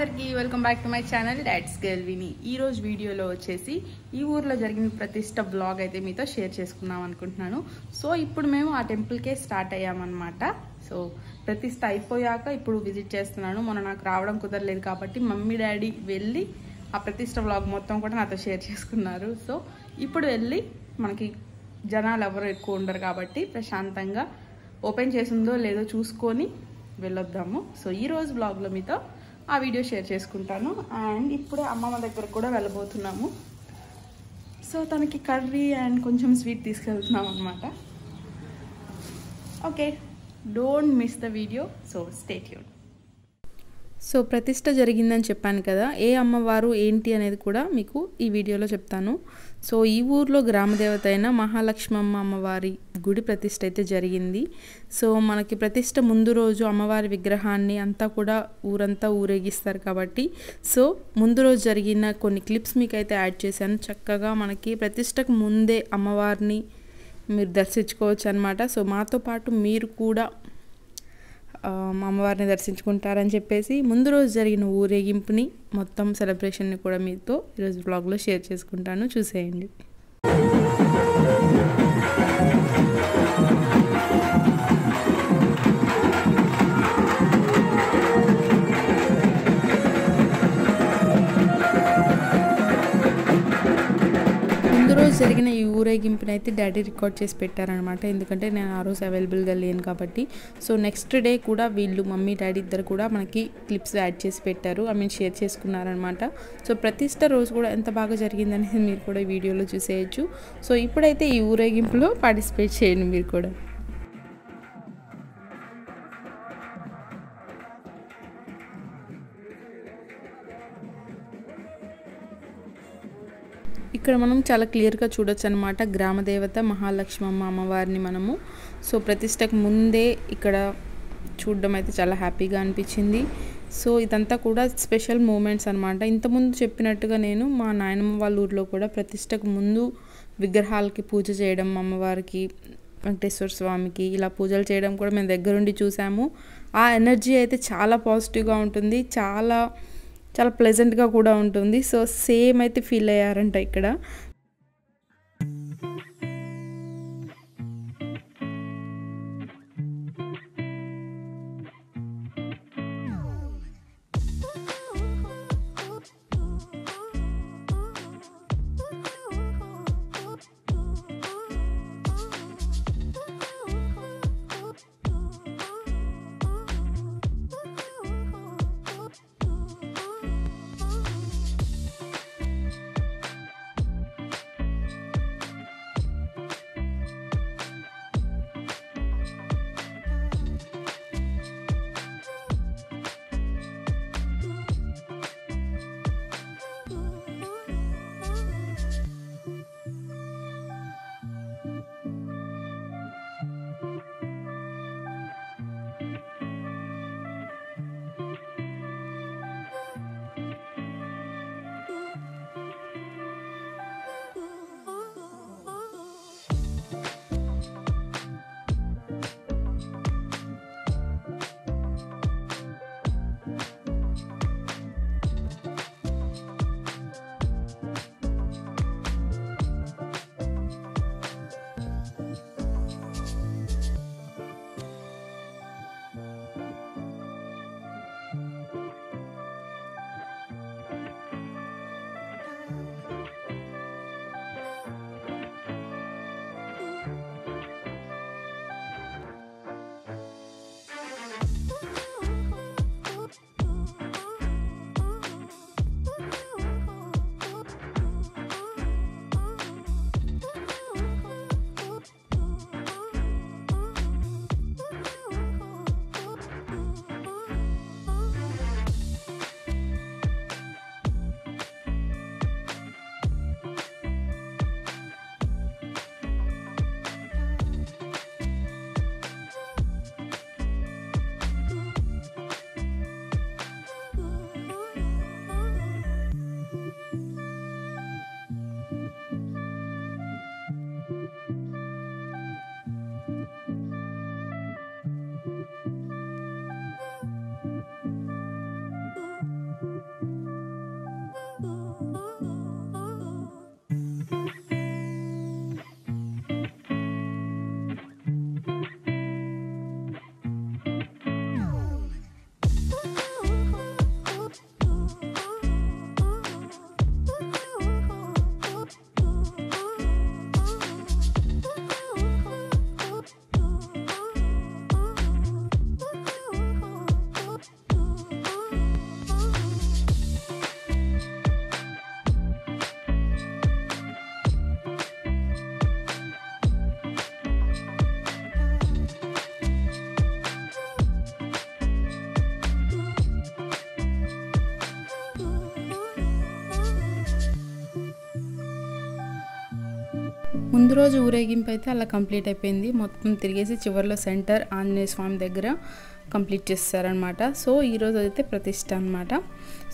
అందరికీ welcome back to my channel dots girl విని ఈ రోజు వీడియోలో వచ్చేసి ఈ ఊర్లో జరిగిన ప్రతిష్ట బ్లాగ్ అయితే మీతో షేర్ చేసుకుందాం అనుకుంటున్నాను. సో ఇప్పుడు మేము ఆ టెంపుల్కే స్టార్ట్ అయ్యామన్నమాట. సో ప్రతిష్ట అయిపోయాక ఇప్పుడు విజిట్ చేస్తున్నాను. మొన్న నాకు రావడం కుదరలేదు కాబట్టి మమ్మీ డాడీ వెళ్ళి ఆ ప్రతిష్ట బ్లాగ్ మొత్తం కూడా నాతో షేర్ చేసుకున్నారు. సో ఇప్పుడు వెళ్ళి మనకి జనాలు ఎవరు ఎక్కువ ఉండరు కాబట్టి ప్రశాంతంగా ఓపెన్ చేసిందో లేదో చూసుకొని వెళ్ళొద్దాము. సో ఈ రోజు బ్లాగ్లో మీతో ఆ వీడియో షేర్ చేసుకుంటాను. అండ్ ఇప్పుడే అమ్మమ్మ దగ్గర కూడా వెళ్ళబోతున్నాము. సో తనకి కర్రీ అండ్ కొంచెం స్వీట్ తీసుకెళ్తున్నాం అనమాట okay don't miss the video. So stay Yoon so ప్రతిష్ట జరిగిందని చెప్పాను కదా ఏ అమ్మవారు ఏంటి అనేది కూడా మీకు ఈ వీడియోలో చెప్తాను. సో ఈ ఊర్లో గ్రామదేవత అయిన మహాలక్ష్మమ్మ అమ్మవారి గుడి ప్రతిష్ట అయితే జరిగింది. సో మనకి ప్రతిష్ట ముందు రోజు అమ్మవారి విగ్రహాన్ని అంతా కూడా ఊరంతా ఊరేగిస్తారు కాబట్టి సో ముందు రోజు జరిగిన కొన్ని క్లిప్స్ మీకు అయితే యాడ్ చేశాను. చక్కగా మనకి ప్రతిష్టకు ముందే అమ్మవారిని మీరు దర్శించుకోవచ్చు అనమాట సో మాతో పాటు మీరు కూడా మా అమ్మవారిని దర్శించుకుంటారని చెప్పేసి ముందు రోజు జరిగిన ఊరేగింపుని మొత్తం సెలబ్రేషన్ని కూడా మీతో ఈరోజు బ్లాగ్లో షేర్ చేసుకుంటాను. చూసేయండి. జరిగిన ఈ ఊరేగింపుని అయితే డాడీ రికార్డ్ చేసి పెట్టారనమాట ఎందుకంటే నేను ఆ రోజు అవైలబుల్గా లేను కాబట్టి. సో నెక్స్ట్ డే కూడా వీళ్ళు మమ్మీ డాడీ ఇద్దరు కూడా మనకి క్లిప్స్ యాడ్ చేసి పెట్టారు. ఐ మీన్ షేర్ చేసుకున్నారనమాట సో ప్రతిష్ట రోజు కూడా ఎంత బాగా జరిగిందనేది మీరు కూడా వీడియోలో చూసేయచ్చు. సో ఇప్పుడైతే ఈ ఊరేగింపులో పార్టిసిపేట్ చేయండి మీరు కూడా. ఇక్కడ మనం చాలా క్లియర్గా చూడొచ్చు అనమాట గ్రామదేవత మహాలక్ష్మమ్మ అమ్మవారిని మనము. సో ప్రతిష్టకు ముందే ఇక్కడ చూడడం అయితే చాలా హ్యాపీగా అనిపించింది. సో ఇదంతా కూడా స్పెషల్ మూమెంట్స్ అనమాట ఇంతకుముందు చెప్పినట్టుగా నేను మా నాయనమ్మ వాళ్ళ ఊర్లో కూడా ప్రతిష్టకు ముందు విగ్రహాలకి పూజ చేయడం అమ్మవారికి వెంకటేశ్వర స్వామికి ఇలా పూజలు చేయడం కూడా మేము దగ్గరుండి చూసాము. ఆ ఎనర్జీ అయితే చాలా పాజిటివ్గా ఉంటుంది. చాలా చాలా ప్లెజెంట్గా కూడా ఉంటుంది. సో సేమ్ అయితే ఫీల్ అయ్యారంట ఇక్కడ. ముందు రోజు ఊరేగింపు అయితే అలా కంప్లీట్ అయిపోయింది. మొత్తం తిరిగేసి చివరిలో సెంటర్ ఆంజనేయ స్వామి దగ్గర కంప్లీట్ చేస్తారనమాట సో ఈరోజు అయితే ప్రతిష్ట అనమాట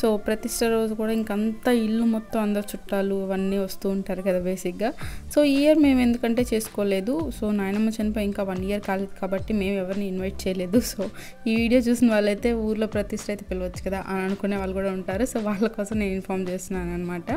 సో ప్రతిష్ట రోజు కూడా ఇంకంతా ఇల్లు మొత్తం అందరు చుట్టాలు అవన్నీ వస్తూ ఉంటారు కదా బేసిక్గా. సో ఈ ఇయర్ మేము ఎందుకంటే చేసుకోలేదు. సో నాయనమ్మ చనిపోయి ఇంకా వన్ ఇయర్ కాలేదు కాబట్టి మేము ఎవరిని ఇన్వైట్ చేయలేదు. సో ఈ వీడియో చూసిన వాళ్ళైతే ఊర్లో ప్రతిష్ట అయితే పిలవచ్చు కదా అని అనుకునే వాళ్ళు కూడా ఉంటారు. సో వాళ్ళ కోసం నేను ఇన్ఫామ్ చేస్తున్నాను అనమాట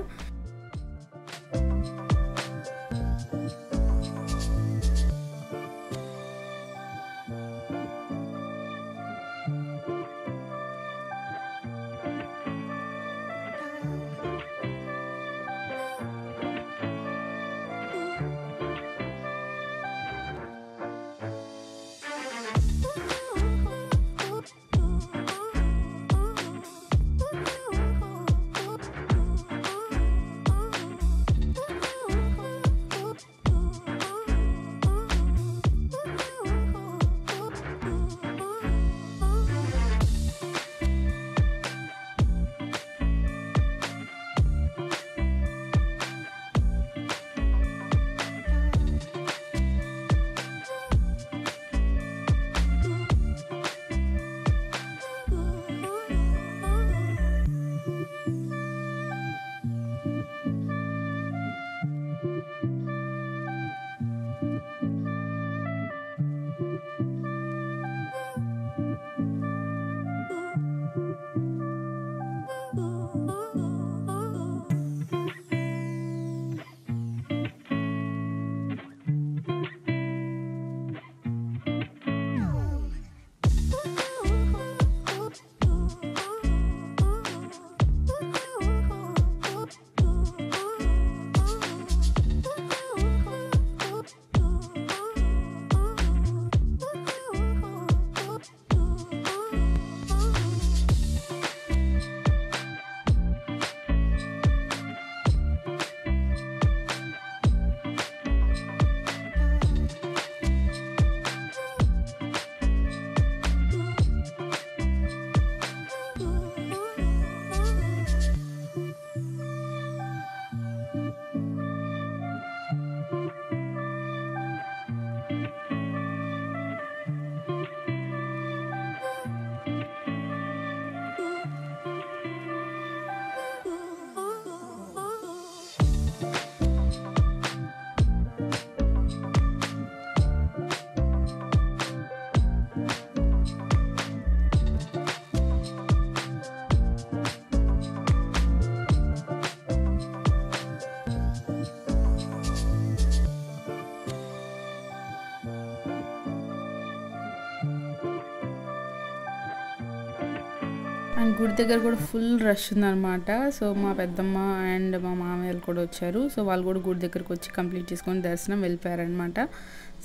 గుడి దగ్గర కూడా ఫుల్ రష్ ఉందన్నమాట. సో మా పెద్దమ్మ అండ్ మా మామయ్యలు కూడా వచ్చారు. సో వాళ్ళు కూడా గుడి దగ్గరకు వచ్చి కంప్లీట్ చేసుకొని దర్శనం వెళ్ళిపోయారనమాట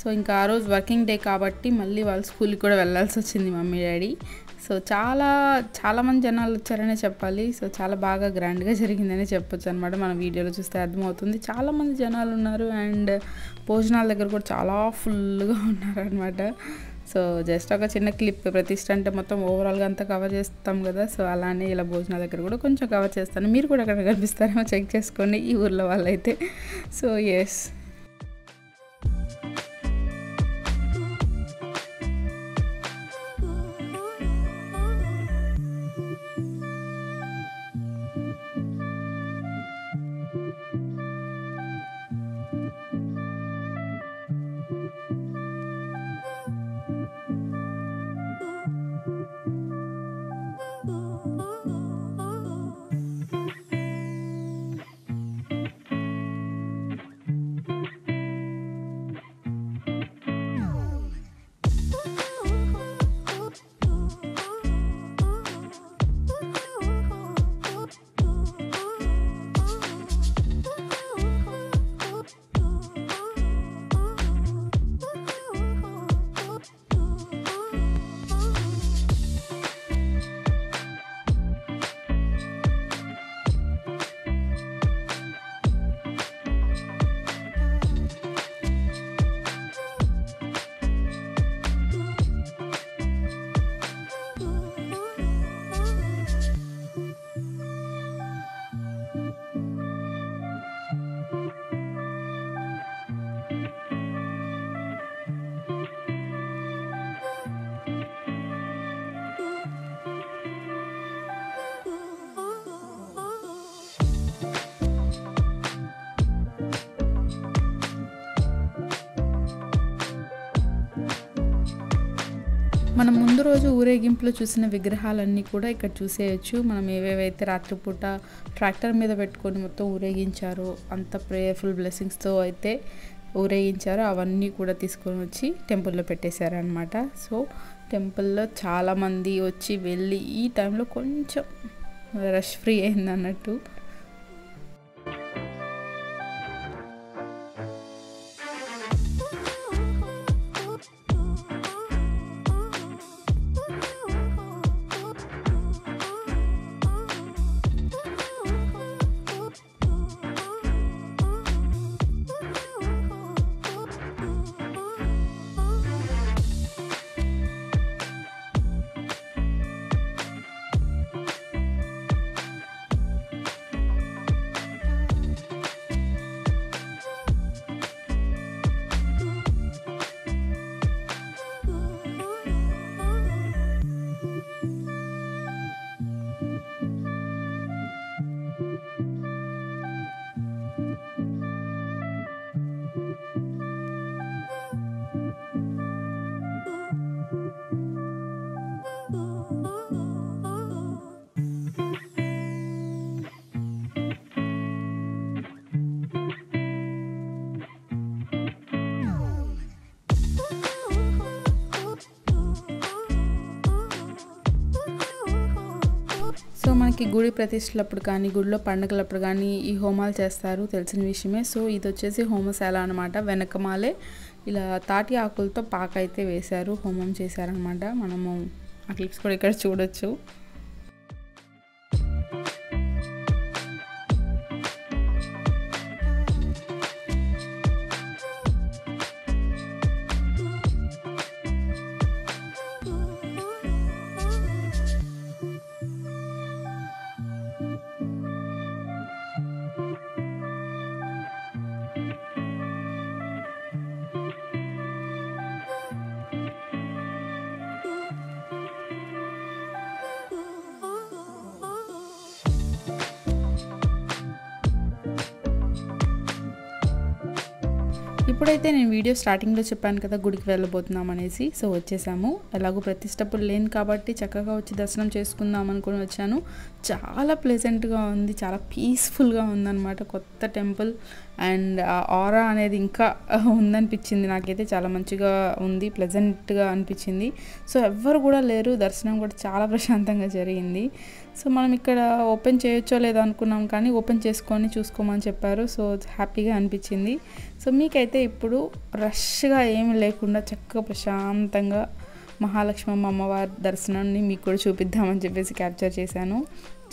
సో ఇంకా ఆ రోజు వర్కింగ్ డే కాబట్టి మళ్ళీ వాళ్ళు స్కూల్కి కూడా వెళ్ళాల్సి వచ్చింది మమ్మీ డాడీ. సో చాలా చాలామంది జనాలు వచ్చారనే చెప్పాలి. సో చాలా బాగా గ్రాండ్గా జరిగిందని చెప్పొచ్చు అనమాట మన వీడియోలో చూస్తే అర్థమవుతుంది. చాలామంది జనాలు ఉన్నారు అండ్ భోజనాల దగ్గర కూడా చాలా ఫుల్గా ఉన్నారనమాట సో జస్ట్ ఒక చిన్న క్లిప్ ప్రతిష్ట అంటే మొత్తం ఓవరాల్గా అంతా కవర్ చేస్తాం కదా సో అలానే ఇలా భోజనాల దగ్గర కూడా కొంచెం కవర్ చేస్తాను. మీరు కూడా అక్కడ కనిపిస్తారేమో చెక్ చేసుకోండి ఈ ఊర్లో వాళ్ళైతే. సో ఎస్ మనం ముందు రోజు ఊరేగింపులో చూసిన విగ్రహాలన్నీ కూడా ఇక్కడ చూసేయచ్చు. మనం ఏవేవైతే రాత్రిపూట ట్రాక్టర్ మీద పెట్టుకొని మొత్తం ఊరేగించారో అంత ప్రేయర్ఫుల్ బ్లెస్సింగ్స్తో అయితే ఊరేగించారో అవన్నీ కూడా తీసుకొని వచ్చి టెంపుల్లో పెట్టేశారనమాట సో టెంపుల్లో చాలామంది వచ్చి వెళ్ళి ఈ టైంలో కొంచెం రష్ ఫ్రీ అయింది అన్నట్టు సో మనకి గుడి ప్రతిష్టలప్పుడు కానీ గుడిలో పండుగలప్పుడు కానీ ఈ హోమాలు చేస్తారు తెలిసిన విషయమే. సో ఇది వచ్చేసి హోమశాల అనమాట వెనకమాలే ఇలా తాటి ఆకులతో పాక అయితే వేశారు హోమం చేశారనమాట మనము ఆ క్లిప్స్ కూడా ఇక్కడ చూడొచ్చు. ఇప్పుడైతే నేను వీడియో స్టార్టింగ్లో చెప్పాను కదా గుడికి వెళ్ళబోతున్నాం అనేసి. సో వచ్చేసాము. ఎలాగో ప్రతిష్టప్పుడు లేను కాబట్టి చక్కగా వచ్చి దర్శనం చేసుకుందాం అనుకుని వచ్చాను. చాలా ప్లెజెంట్గా ఉంది. చాలా పీస్ఫుల్గా ఉందన్నమాట. కొత్త టెంపుల్ అండ్ ఆ ఆరా అనేది ఇంకా ఉందనిపించింది. నాకైతే చాలా మంచిగా ఉంది ప్లెజెంట్గా అనిపించింది. సో ఎవ్వరు కూడా లేరు. దర్శనం కూడా చాలా ప్రశాంతంగా జరిగింది. సో మనం ఇక్కడ ఓపెన్ చేయొచ్చో లేదో అనుకున్నాం కానీ ఓపెన్ చేసుకొని చూసుకోమని చెప్పారు. సో హ్యాపీగా అనిపించింది. సో మీకైతే ఇప్పుడు రష్గా ఏమి లేకుండా చక్కగా ప్రశాంతంగా మహాలక్ష్మమ్మ అమ్మవారి దర్శనాన్ని మీకు కూడా చూపిద్దామని చెప్పేసి క్యాప్చర్ చేశాను.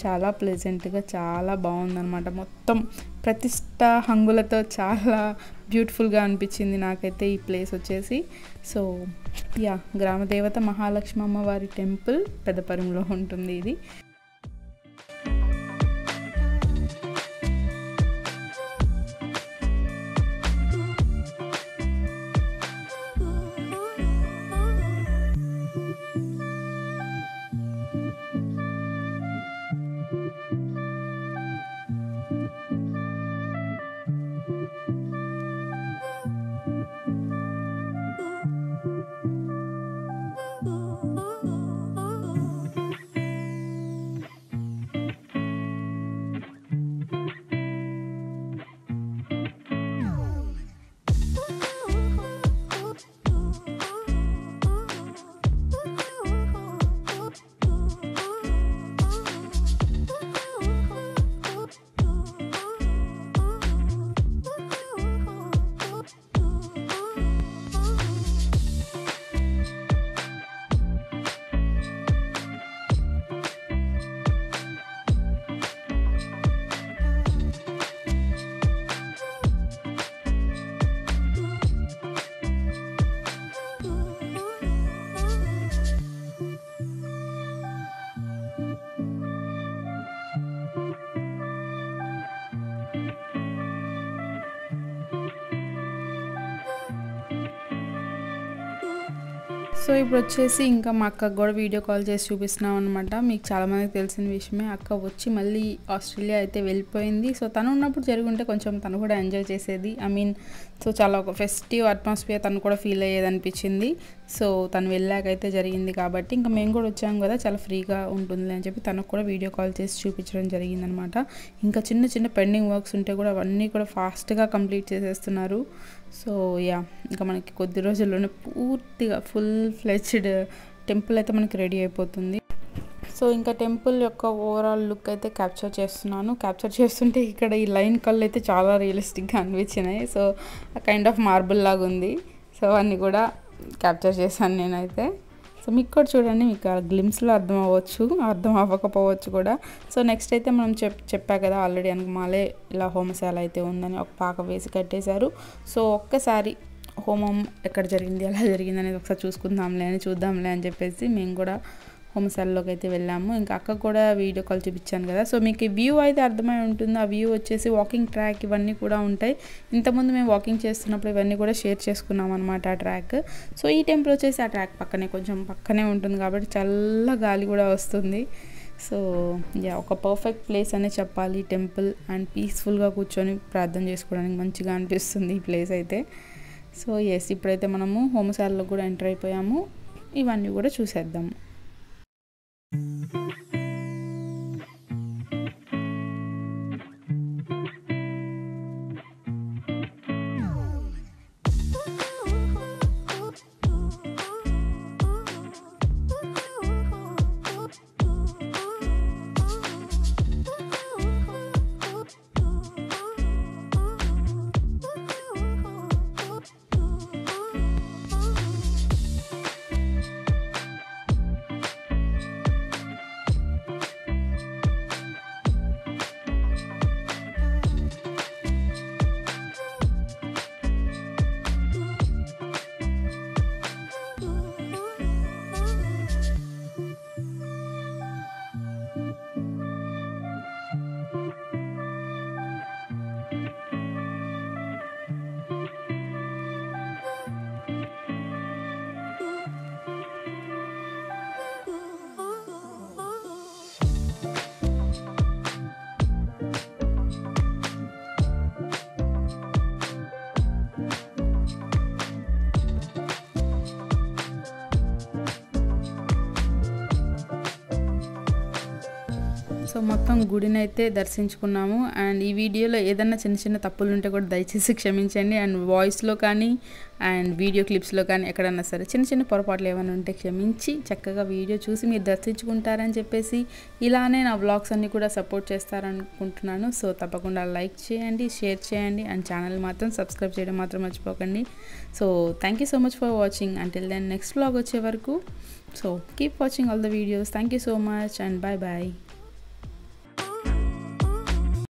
చాలా ప్లెజెంట్గా చాలా బాగుందన్నమాట. మొత్తం ప్రతిష్ట హంగులతో చాలా బ్యూటిఫుల్గా అనిపించింది నాకైతే ఈ ప్లేస్ వచ్చేసి. సో యా గ్రామదేవత మహాలక్ష్మి అమ్మవారి టెంపుల్ పెద్దపరంలో ఉంటుంది ఇది. సో ఇప్పుడు వచ్చేసి ఇంకా మా అక్కకు కూడా వీడియో కాల్ చేసి చూపిస్తున్నాం అనమాట మీకు చాలామందికి తెలిసిన విషయమే. అక్క వచ్చి మళ్ళీ ఆస్ట్రేలియా అయితే వెళ్ళిపోయింది. సో తను ఉన్నప్పుడు జరుగుంటే కొంచెం తను కూడా ఎంజాయ్ చేసేది. ఐ మీన్ సో చాలా ఒక ఫెస్టివ్ అట్మాస్ఫియర్ తను కూడా ఫీల్ అయ్యేది అనిపించింది సో తను వెళ్ళాకైతే జరిగింది కాబట్టి ఇంకా మేము కూడా వచ్చాం కదా చాలా ఫ్రీగా ఉంటుంది అని చెప్పి తనకు కూడా వీడియో కాల్ చేసి చూపించడం జరిగిందనమాట. ఇంకా చిన్న చిన్న పెండింగ్ వర్క్స్ ఉంటే కూడా అవన్నీ కూడా ఫాస్ట్గా కంప్లీట్ చేసేస్తున్నారు. సో యా ఇంకా మనకి కొద్ది రోజుల్లోనే పూర్తిగా ఫుల్ ఫ్లెచ్డ్ టెంపుల్ అయితే మనకి రెడీ అయిపోతుంది. సో ఇంకా టెంపుల్ యొక్క ఓవరాల్ లుక్ అయితే క్యాప్చర్ చేస్తున్నాను. క్యాప్చర్ చేస్తుంటే ఇక్కడ ఈ లైన్ కళ్ళు అయితే చాలా రియలిస్టిక్గా అనిపించినాయి. సో కైండ్ ఆఫ్ మార్బుల్ లాగా ఉంది. సో అవన్నీ కూడా క్యాప్చర్ చేశాను నేనైతే. సో మీకు కూడా చూడండి మీకు ఆ గ్లిమ్స్లో అర్థం అవ్వచ్చు అర్థం అవ్వకపోవచ్చు కూడా. సో నెక్స్ట్ అయితే మనం చెప్ చెప్పా కదా ఆల్రెడీ మాలే ఇలా హోమశాల అయితే ఉందని ఒక పాక వేసి కట్టేశారు. సో ఒక్కసారి హోమం ఎక్కడ జరిగింది ఎలా జరిగింది అనేది ఒకసారి చూసుకుందాంలే అని చూద్దాంలే అని చెప్పేసి మేము కూడా హోమశాలలోకి అయితే వెళ్ళాము. ఇంకా అక్క కూడా వీడియో కాల్ చూపించాను కదా. సో మీకు వ్యూ అయితే అర్థమై ఉంటుంది? ఆ వ్యూ వచ్చేసి వాకింగ్ ట్రాక్ ఇవన్నీ కూడా ఉంటాయి. ఇంతకుముందు మేము వాకింగ్ చేస్తున్నప్పుడు ఇవన్నీ కూడా షేర్ చేసుకున్నాం అనమాట ఆ ట్రాక్. సో ఈ టెంపుల్ వచ్చేసి ఆ ట్రాక్ పక్కనే కొంచెం పక్కనే ఉంటుంది కాబట్టి చల్ల గాలి కూడా వస్తుంది. సో యా ఒక పర్ఫెక్ట్ ప్లేస్ అనే చెప్పాలి. టెంపుల్ అండ్ పీస్ఫుల్గా కూర్చొని ప్రార్థన చేసుకోవడానికి మంచిగా అనిపిస్తుంది ఈ ప్లేస్ అయితే. సో ఎస్ ఇప్పుడైతే మనము హోమశాలలో కూడా ఎంటర్ అయిపోయాము. ఇవన్నీ కూడా చూసేద్దాము Mm-hmm. సో మొత్తం గుడిని అయితే దర్శించుకున్నాము. అండ్ ఈ వీడియోలో ఏదన్నా చిన్న చిన్న తప్పులు ఉంటే కూడా దయచేసి క్షమించండి. అండ్ వాయిస్లో కానీ అండ్ వీడియో క్లిప్స్లో కానీ ఎక్కడన్నా సరే చిన్న చిన్న పొరపాట్లు ఏమైనా ఉంటే క్షమించి చక్కగా వీడియో చూసి మీరు దర్శించుకుంటారని చెప్పేసి ఇలానే నా బ్లాగ్స్ అన్నీ కూడా సపోర్ట్ చేస్తారనుకుంటున్నాను. సో తప్పకుండా లైక్ చేయండి షేర్ చేయండి. అండ్ ఛానల్ మాత్రం సబ్స్క్రైబ్ చేయడం మాత్రం మర్చిపోకండి. So thank you so much for watching. Until then next blog వచ్చే వరకు. So keep watching all the videos thank you so much and bye bye